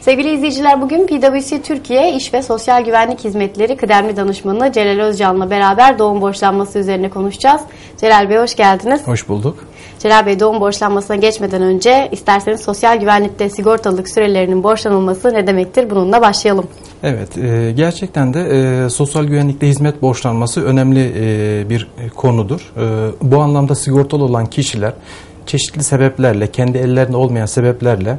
Sevgili izleyiciler bugün PwC Türkiye İş ve Sosyal Güvenlik Hizmetleri kıdemli danışmanı Celal Özcan'la beraber doğum borçlanması üzerine konuşacağız. Celal Bey hoş geldiniz. Hoş bulduk. Celal Bey doğum borçlanmasına geçmeden önce isterseniz sosyal güvenlikte sigortalılık sürelerinin borçlanılması ne demektir bununla başlayalım. Evet, e, gerçekten de e, sosyal güvenlikte hizmet borçlanması önemli e, bir konudur. E, bu anlamda sigortalı olan kişiler çeşitli sebeplerle, kendi ellerinde olmayan sebeplerle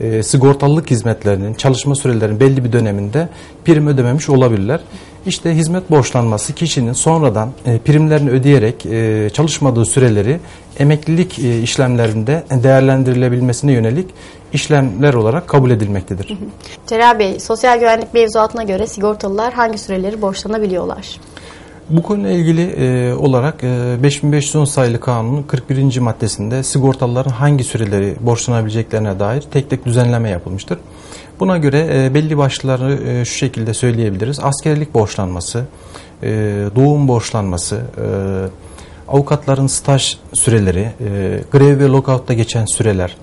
e, sigortalılık hizmetlerinin, çalışma sürelerinin belli bir döneminde prim ödememiş olabilirler. İşte hizmet borçlanması kişinin sonradan e, primlerini ödeyerek e, çalışmadığı süreleri emeklilik e, işlemlerinde değerlendirilebilmesine yönelik işlemler olarak kabul edilmektedir. Celal Bey, sosyal güvenlik mevzuatına göre sigortalılar hangi süreleri borçlanabiliyorlar? Bu konuyla ilgili e, olarak e, 5510 sayılı kanunun 41. maddesinde sigortalıların hangi süreleri borçlanabileceklerine dair tek tek düzenleme yapılmıştır. Buna göre e, belli başlıkları e, şu şekilde söyleyebiliriz. Askerlik borçlanması, e, doğum borçlanması, e, avukatların staj süreleri, e, grev ve lockout'ta geçen süreler,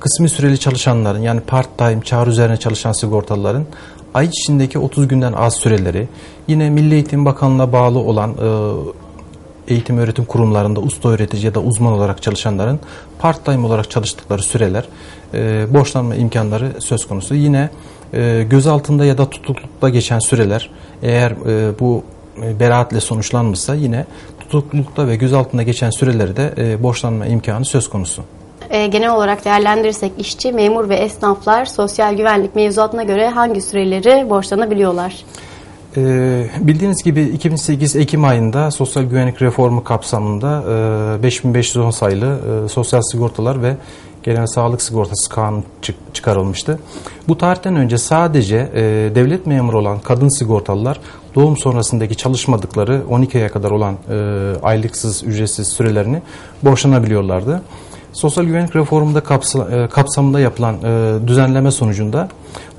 kısmi süreli çalışanların yani part time, çağrı üzerine çalışan sigortalıların ay içindeki 30 günden az süreleri, yine Milli Eğitim Bakanlığı'na bağlı olan e, eğitim öğretim kurumlarında usta öğretici ya da uzman olarak çalışanların part time olarak çalıştıkları süreler, e, borçlanma imkanları söz konusu. Yine e, gözaltında ya da tutuklukta geçen süreler, eğer e, bu e, beraatle sonuçlanmışsa yine tutuklukta ve gözaltında geçen süreleri de e, borçlanma imkanı söz konusu. E, genel olarak değerlendirirsek işçi, memur ve esnaflar sosyal güvenlik mevzuatına göre hangi süreleri borçlanabiliyorlar? Ee, bildiğiniz gibi 2008 Ekim ayında sosyal güvenlik reformu kapsamında e, 5510 sayılı e, sosyal sigortalar ve genel sağlık sigortası kanunu çık çıkarılmıştı. Bu tarihten önce sadece e, devlet memuru olan kadın sigortalılar doğum sonrasındaki çalışmadıkları 12 aya kadar olan e, aylıksız ücretsiz sürelerini borçlanabiliyorlardı. Sosyal güvenlik reformunda e, kapsamında yapılan e, düzenleme sonucunda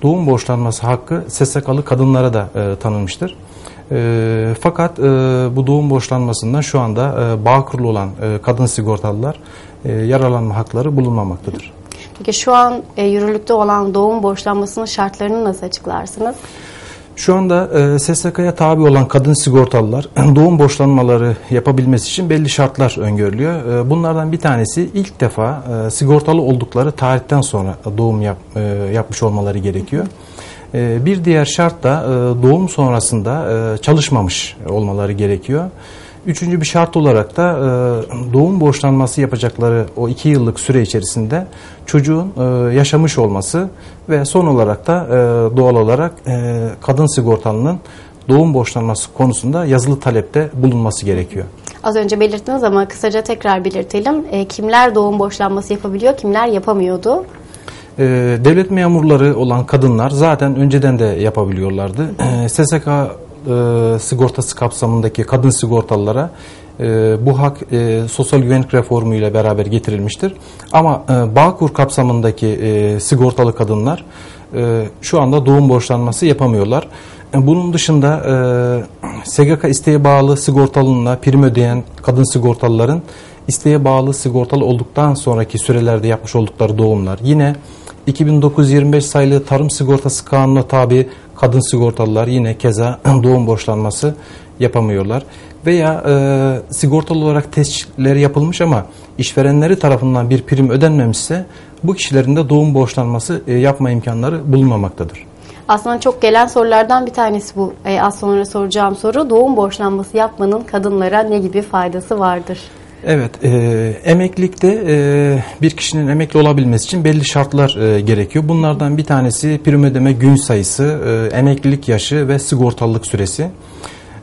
doğum borçlanması hakkı SSK'lı kadınlara da e, tanınmıştır. Fakat bu doğum borçlanmasından şu anda bağ kurulu olan kadın sigortalılar e, yararlanma hakları bulunmamaktadır. Peki şu an yürürlükte olan doğum borçlanmasının şartlarını nasıl açıklarsınız? Şu anda e, SSK'ya tabi olan kadın sigortalılar doğum borçlanmaları yapabilmesi için belli şartlar öngörülüyor. E, bunlardan bir tanesi ilk defa e, sigortalı oldukları tarihten sonra doğum yap, e, yapmış olmaları gerekiyor. E, bir diğer şart da e, doğum sonrasında e, çalışmamış olmaları gerekiyor. Üçüncü bir şart olarak da e, doğum borçlanması yapacakları o iki yıllık süre içerisinde çocuğun e, yaşamış olması ve son olarak da e, doğal olarak e, kadın sigortalının doğum borçlanması konusunda yazılı talepte bulunması gerekiyor. Az önce belirttiniz ama kısaca tekrar belirtelim. E, kimler doğum borçlanması yapabiliyor, kimler yapamıyordu? E, devlet memurları olan kadınlar zaten önceden de yapabiliyorlardı. E, SSK e, sigortası kapsamındaki kadın sigortalılara e, bu hak e, sosyal güvenlik reformu ile beraber getirilmiştir. Ama Bağkur kapsamındaki sigortalı kadınlar şu anda doğum borçlanması yapamıyorlar. Bunun dışında e, SGK isteğe bağlı sigortalılığına prim ödeyen kadın sigortalıların isteğe bağlı sigortalı olduktan sonraki sürelerde yapmış oldukları doğumlar. Yine 2925 sayılı tarım sigortası kanununa tabi kadın sigortalılar yine keza doğum borçlanması yapamıyorlar. Veya e, sigortalı olarak testleri yapılmış ama işverenleri tarafından bir prim ödenmemişse bu kişilerin de doğum borçlanması e, yapma imkanları bulunmamaktadır. Aslında çok gelen sorulardan bir tanesi bu. E, az sonra soracağım soru doğum borçlanması yapmanın kadınlara ne gibi faydası vardır? Evet, e, emeklilikte e, bir kişinin emekli olabilmesi için belli şartlar e, gerekiyor. Bunlardan bir tanesi prim ödeme gün sayısı, e, emeklilik yaşı ve sigortalılık süresi.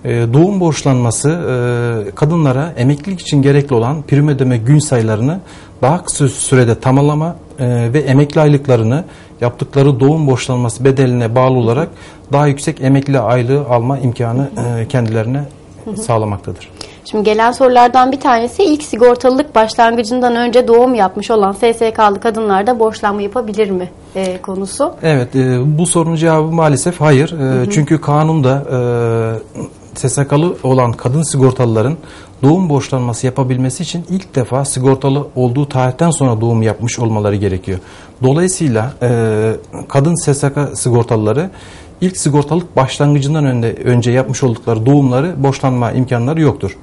E, doğum borçlanması e, kadınlara emeklilik için gerekli olan prim ödeme gün sayılarını daha kısa sürede tamamlama e, ve emekli aylıklarını yaptıkları doğum borçlanması bedeline bağlı olarak daha yüksek emekli aylığı alma imkanı e, kendilerine sağlamaktadır. Şimdi gelen sorulardan bir tanesi ilk sigortalılık başlangıcından önce doğum yapmış olan SSK'lı kadınlar da borçlanma yapabilir mi e, konusu. Evet e, bu sorunun cevabı maalesef hayır. E, hı hı. Çünkü kanunda e, SSK'lı olan kadın sigortalıların doğum borçlanması yapabilmesi için ilk defa sigortalı olduğu tarihten sonra doğum yapmış olmaları gerekiyor. Dolayısıyla e, kadın SSK sigortalıları ilk sigortalık başlangıcından önde, önce yapmış oldukları doğumları borçlanma imkanları yoktur.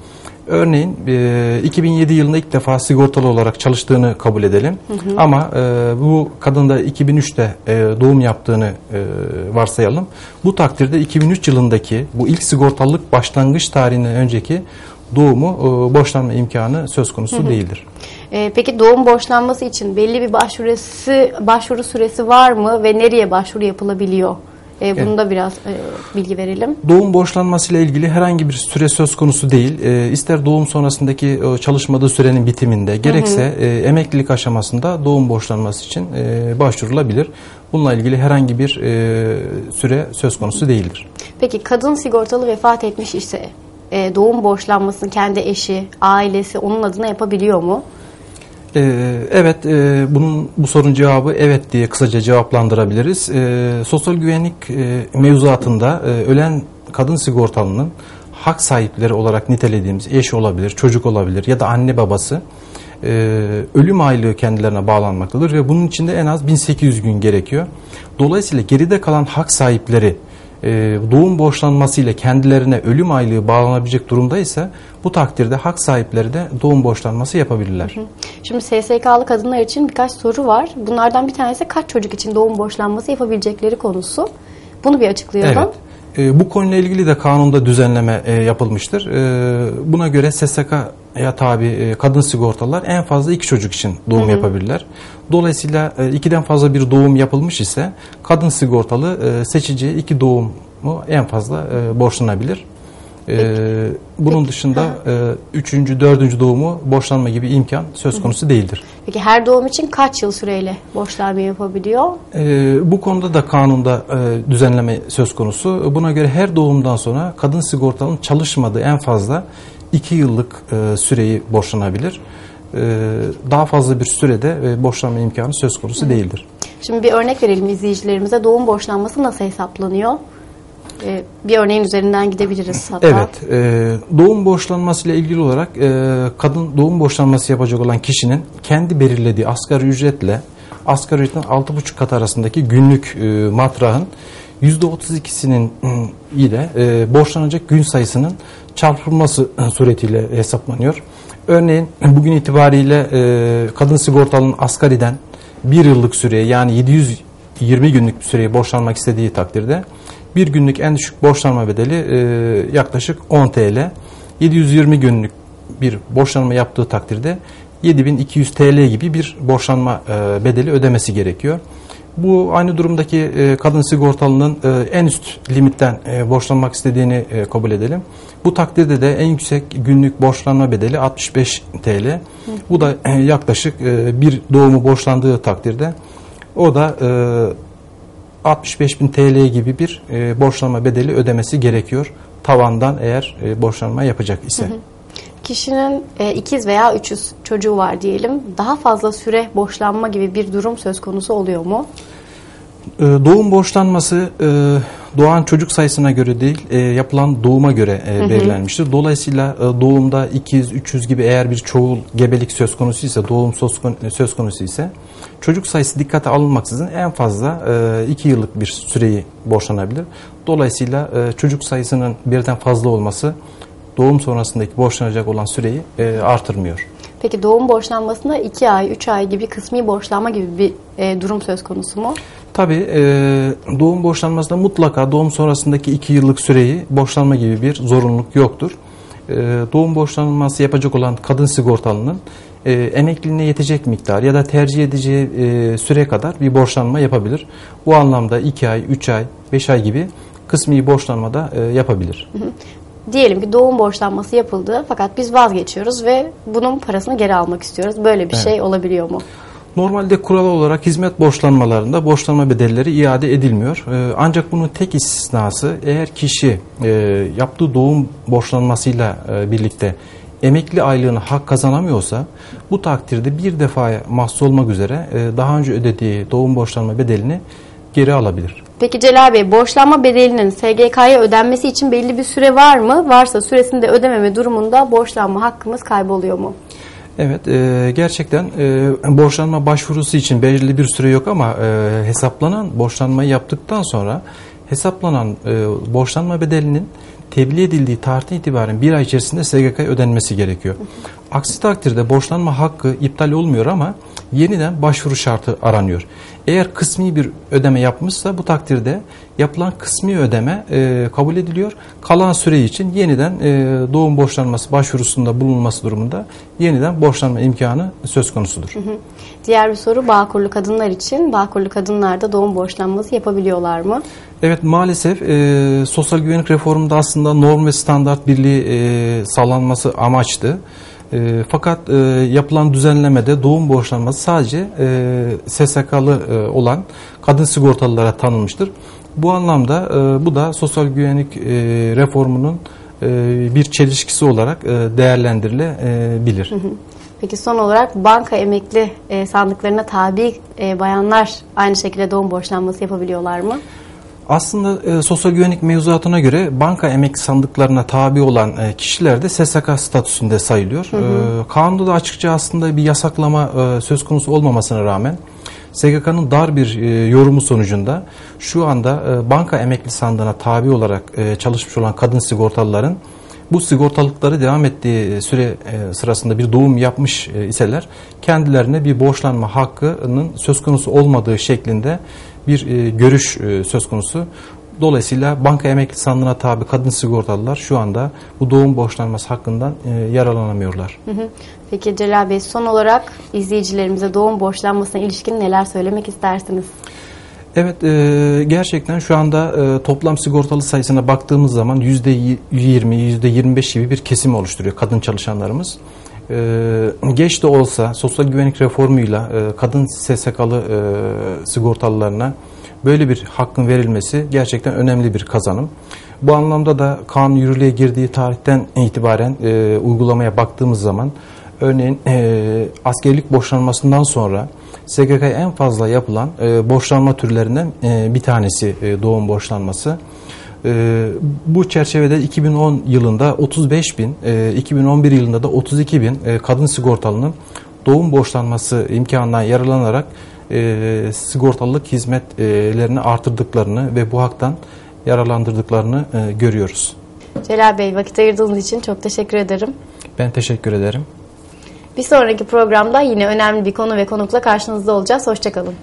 Örneğin e, 2007 yılında ilk defa sigortalı olarak çalıştığını kabul edelim. Hı hı. Ama e, bu kadın da 2003'te e, doğum yaptığını e, varsayalım. Bu takdirde 2003 yılındaki bu ilk sigortalılık başlangıç tarihinden önceki doğumu e, borçlanma imkanı söz konusu hı hı. değildir. E, peki doğum borçlanması için belli bir başvurusu başvuru süresi var mı ve nereye başvuru yapılabiliyor? E, bunu evet. da biraz e, bilgi verelim. Doğum borçlanması ile ilgili herhangi bir süre söz konusu değil. E, ister doğum sonrasındaki e, çalışmadığı sürenin bitiminde gerekse hı hı. E, emeklilik aşamasında doğum borçlanması için e, başvurulabilir. Bununla ilgili herhangi bir e, süre söz konusu değildir. Peki kadın sigortalı vefat etmiş ise e, doğum borçlanmasını kendi eşi, ailesi onun adına yapabiliyor mu? Ee, evet, e, bunun bu sorun cevabı evet diye kısaca cevaplandırabiliriz. Ee, sosyal güvenlik e, mevzuatında e, ölen kadın sigortalının hak sahipleri olarak nitelediğimiz eş olabilir, çocuk olabilir ya da anne babası e, ölüm aylığı kendilerine bağlanmaktadır ve bunun içinde en az 1800 gün gerekiyor. Dolayısıyla geride kalan hak sahipleri e, doğum borçlanması ile kendilerine ölüm aylığı bağlanabilecek durumda ise bu takdirde hak sahipleri de doğum borçlanması yapabilirler. Şimdi SSK'lı kadınlar için birkaç soru var. Bunlardan bir tanesi kaç çocuk için doğum borçlanması yapabilecekleri konusu. Bunu bir açıklayalım. Evet. E, bu konuyla ilgili de kanunda düzenleme e, yapılmıştır. E, buna göre SSK'ya tabi e, kadın sigortalılar en fazla iki çocuk için doğum hı hı. yapabilirler. Dolayısıyla e, ikiden fazla bir doğum yapılmış ise kadın sigortalı e, seçici iki doğumu en fazla e, borçlanabilir. Ee, bunun dışında e, üçüncü, dördüncü doğumu borçlanma gibi imkan söz konusu değildir. Peki her doğum için kaç yıl süreyle borçlanma yapabiliyor? Ee, bu konuda da kanunda e, düzenleme söz konusu. Buna göre her doğumdan sonra kadın sigortalının çalışmadığı en fazla iki yıllık e, süreyi borçlanabilir. E, daha fazla bir sürede e, borçlanma imkanı söz konusu değildir. Şimdi bir örnek verelim izleyicilerimize. Doğum borçlanması nasıl hesaplanıyor? E, bir örneğin üzerinden gidebiliriz hatta. Evet, e, doğum borçlanması ile ilgili olarak e, kadın doğum borçlanması yapacak olan kişinin kendi belirlediği asgari ücretle asgari ücretin 6,5 kat arasındaki günlük e, matrahın %32'sinin ile e, borçlanacak gün sayısının çarpılması suretiyle hesaplanıyor. Örneğin bugün itibariyle e, kadın sigortalının asgariden bir yıllık süreye yani 720 günlük bir süreye borçlanmak istediği takdirde bir günlük en düşük borçlanma bedeli e, yaklaşık 10 TL. 720 günlük bir borçlanma yaptığı takdirde 7200 TL gibi bir borçlanma e, bedeli ödemesi gerekiyor. Bu aynı durumdaki e, kadın sigortalının e, en üst limitten e, borçlanmak istediğini e, kabul edelim. Bu takdirde de en yüksek günlük borçlanma bedeli 65 TL. Bu da e, yaklaşık e, bir doğumu borçlandığı takdirde o da e, 65 bin TL gibi bir e, borçlanma bedeli ödemesi gerekiyor. Tavandan eğer e, borçlanma yapacak ise. Kişinin e, ikiz veya üçüz çocuğu var diyelim. Daha fazla süre borçlanma gibi bir durum söz konusu oluyor mu? E, doğum borçlanması e, doğan çocuk sayısına göre değil, e, yapılan doğuma göre e, belirlenmiştir. Dolayısıyla e, doğumda ikiz, üçüz gibi eğer bir çoğul gebelik söz konusu ise, doğum söz, konusu ise çocuk sayısı dikkate alınmaksızın en fazla e, iki yıllık bir süreyi borçlanabilir. Dolayısıyla e, çocuk sayısının birden fazla olması doğum sonrasındaki borçlanacak olan süreyi e, artırmıyor. Peki doğum borçlanmasında 2 ay, 3 ay gibi kısmi borçlanma gibi bir e, durum söz konusu mu? Tabii e, doğum borçlanmasında mutlaka doğum sonrasındaki 2 yıllık süreyi borçlanma gibi bir zorunluluk yoktur. E, doğum borçlanması yapacak olan kadın sigortalının e, emekliliğine yetecek miktar ya da tercih edeceği e, süre kadar bir borçlanma yapabilir. Bu anlamda 2 ay, 3 ay, 5 ay gibi kısmi borçlanma da e, yapabilir. Diyelim ki doğum borçlanması yapıldı fakat biz vazgeçiyoruz ve bunun parasını geri almak istiyoruz. Böyle bir evet. şey olabiliyor mu? Normalde kural olarak hizmet borçlanmalarında borçlanma bedelleri iade edilmiyor. Ee, ancak bunun tek istisnası eğer kişi e, yaptığı doğum borçlanmasıyla e, birlikte emekli aylığını hak kazanamıyorsa bu takdirde bir defaya mahsus olmak üzere e, daha önce ödediği doğum borçlanma bedelini geri alabilir. Peki Celal Bey, borçlanma bedelinin SGK'ya ödenmesi için belli bir süre var mı? Varsa süresinde ödememe durumunda borçlanma hakkımız kayboluyor mu? Evet, e, gerçekten e, borçlanma başvurusu için belirli bir süre yok ama e, hesaplanan borçlanmayı yaptıktan sonra hesaplanan e, borçlanma bedelinin tebliğ edildiği tarihten itibaren bir ay içerisinde SGK'ya ödenmesi gerekiyor. Aksi takdirde borçlanma hakkı iptal olmuyor ama yeniden başvuru şartı aranıyor. Eğer kısmi bir ödeme yapmışsa bu takdirde yapılan kısmi ödeme e, kabul ediliyor. Kalan süre için yeniden e, doğum borçlanması başvurusunda bulunması durumunda yeniden borçlanma imkanı söz konusudur. Diğer bir soru bağkurlu kadınlar için. Bağkurlu kadınlar da doğum borçlanması yapabiliyorlar mı? Evet maalesef e, sosyal güvenlik reformunda aslında norm ve standart birliği e, sağlanması amaçtı. E, fakat e, yapılan düzenlemede doğum borçlanması sadece e, SSK'lı e, olan kadın sigortalılara tanınmıştır. Bu anlamda e, bu da sosyal güvenlik e, reformunun e, bir çelişkisi olarak e, değerlendirilebilir. Peki son olarak banka emekli e, sandıklarına tabi e, bayanlar aynı şekilde doğum borçlanması yapabiliyorlar mı? Aslında e, sosyal güvenlik mevzuatına göre banka emekli sandıklarına tabi olan e, kişiler de SSK statüsünde sayılıyor. E, kanunda da açıkça aslında bir yasaklama e, söz konusu olmamasına rağmen SGK'nın dar bir e, yorumu sonucunda şu anda e, banka emekli sandığına tabi olarak e, çalışmış olan kadın sigortalıların bu sigortalıkları devam ettiği süre e, sırasında bir doğum yapmış e, iseler kendilerine bir borçlanma hakkının söz konusu olmadığı şeklinde bir e, görüş e, söz konusu. Dolayısıyla banka emekli sandığına tabi kadın sigortalılar şu anda bu doğum borçlanması hakkından e, yararlanamıyorlar. Hı hı. Peki Celal Bey son olarak izleyicilerimize doğum borçlanmasına ilişkin neler söylemek istersiniz? Evet e, gerçekten şu anda e, toplam sigortalı sayısına baktığımız zaman %20, %25 gibi bir kesim oluşturuyor kadın çalışanlarımız. E, geç de olsa sosyal güvenlik reformuyla e, kadın SSK'lı e, sigortalılarına böyle bir hakkın verilmesi gerçekten önemli bir kazanım. Bu anlamda da kanun yürürlüğe girdiği tarihten itibaren e, uygulamaya baktığımız zaman örneğin e, askerlik boşanmasından sonra SGK'ya en fazla yapılan e, borçlanma türlerinden e, bir tanesi e, doğum borçlanması. E, bu çerçevede 2010 yılında 35 bin, e, 2011 yılında da 32 bin e, kadın sigortalının doğum borçlanması imkanından yararlanarak e, sigortalılık hizmetlerini artırdıklarını ve bu haktan yararlandırdıklarını e, görüyoruz. Celal Bey vakit ayırdığınız için çok teşekkür ederim. Ben teşekkür ederim. Bir sonraki programda yine önemli bir konu ve konukla karşınızda olacağız. Hoşçakalın.